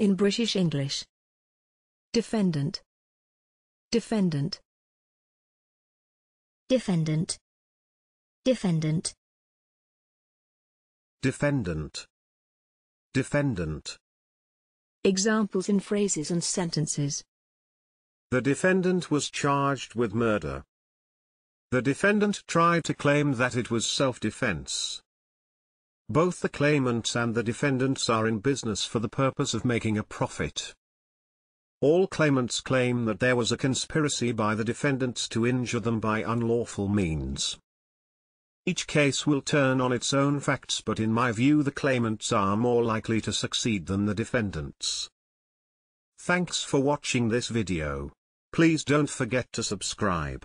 In British English. Defendant. Defendant. Defendant. Defendant. Defendant. Defendant. Examples in phrases and sentences. The defendant was charged with murder. The defendant tried to claim that it was self-defense. Both the claimants and the defendants are in business for the purpose of making a profit. All claimants claim that there was a conspiracy by the defendants to injure them by unlawful means. Each case will turn on its own facts but in my view the claimants are more likely to succeed than the defendants. Thanks for watching this video. Please don't forget to subscribe.